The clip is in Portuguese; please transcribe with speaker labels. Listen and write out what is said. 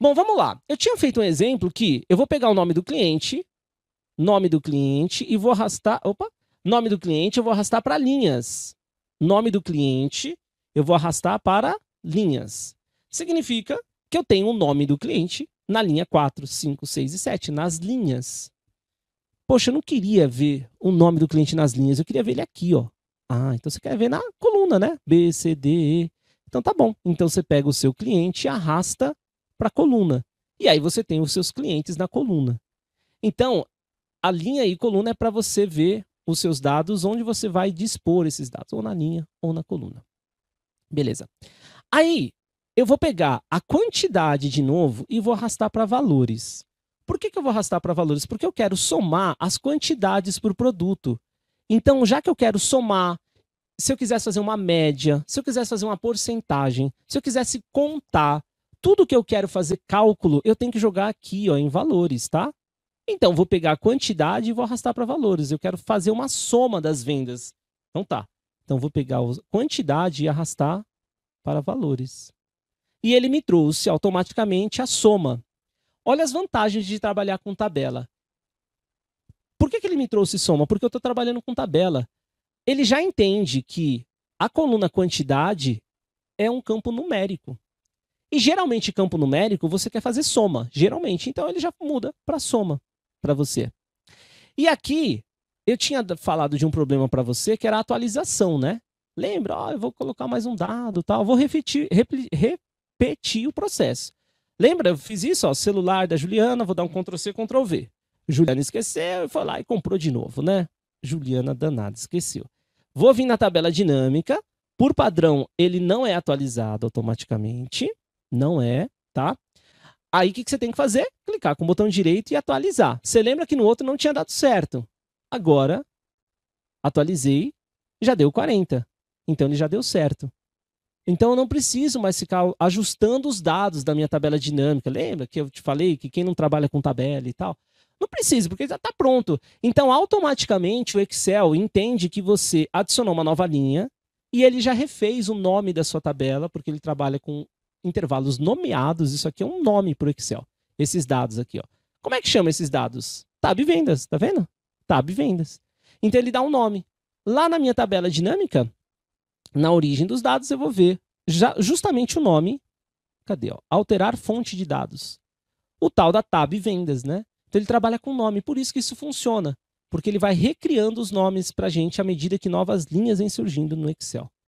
Speaker 1: Bom, vamos lá. Eu tinha feito um exemplo que eu vou pegar o nome do cliente, nome do cliente e vou arrastar, opa, nome do cliente eu vou arrastar para linhas. Nome do cliente eu vou arrastar para linhas. Significa que eu tenho o nome do cliente na linha 4, 5, 6 e 7, nas linhas. Poxa, eu não queria ver o nome do cliente nas linhas, eu queria ver ele aqui, ó. Ah, então você quer ver na coluna, né? B, C, D, E. Então tá bom. Então você pega o seu cliente e arrasta para a coluna. E aí você tem os seus clientes na coluna. Então, a linha e coluna é para você ver os seus dados, onde você vai dispor esses dados, ou na linha ou na coluna. Beleza. Aí, eu vou pegar a quantidade de novo e vou arrastar para valores. Por que, que eu vou arrastar para valores? Porque eu quero somar as quantidades por produto. Então, já que eu quero somar, se eu quisesse fazer uma média, se eu quisesse fazer uma porcentagem, se eu quisesse contar, tudo que eu quero fazer cálculo, eu tenho que jogar aqui ó, em valores, tá? Então, vou pegar a quantidade e vou arrastar para valores. Eu quero fazer uma soma das vendas. Então tá. Então, vou pegar a quantidade e arrastar para valores. E ele me trouxe automaticamente a soma. Olha as vantagens de trabalhar com tabela. Por que, que ele me trouxe soma? Porque eu estou trabalhando com tabela. Ele já entende que a coluna quantidade é um campo numérico. E geralmente, campo numérico, você quer fazer soma. Geralmente. Então, ele já muda para soma para você. E aqui, eu tinha falado de um problema para você que era a atualização, né? Lembra? Oh, eu vou colocar mais um dado, tal. Vou repetir, repetir o processo. Lembra? Eu fiz isso, ó, celular da Juliana, vou dar um Ctrl C, Ctrl V. Juliana esqueceu e foi lá e comprou de novo, né? Juliana danada, esqueceu. Vou vir na tabela dinâmica. Por padrão, ele não é atualizado automaticamente. Não é, tá? Aí o que, que você tem que fazer? Clicar com o botão direito e atualizar. Você lembra que no outro não tinha dado certo. Agora, atualizei, já deu 40. Então ele já deu certo. Então eu não preciso mais ficar ajustando os dados da minha tabela dinâmica. Lembra que eu te falei que quem não trabalha com tabela e tal? Não precisa, porque já está pronto. Então, automaticamente, o Excel entende que você adicionou uma nova linha e ele já refez o nome da sua tabela, porque ele trabalha com intervalos nomeados, isso aqui é um nome para o Excel. Esses dados aqui, ó. Como é que chama esses dados? Tab vendas, tá vendo? Tab vendas. Então ele dá um nome. Lá na minha tabela dinâmica, na origem dos dados, eu vou ver já, justamente o nome. Cadê? Ó? Alterar fonte de dados. O tal da tab vendas, né? Então ele trabalha com nome, por isso que isso funciona. Porque ele vai recriando os nomes para a gente à medida que novas linhas vêm surgindo no Excel.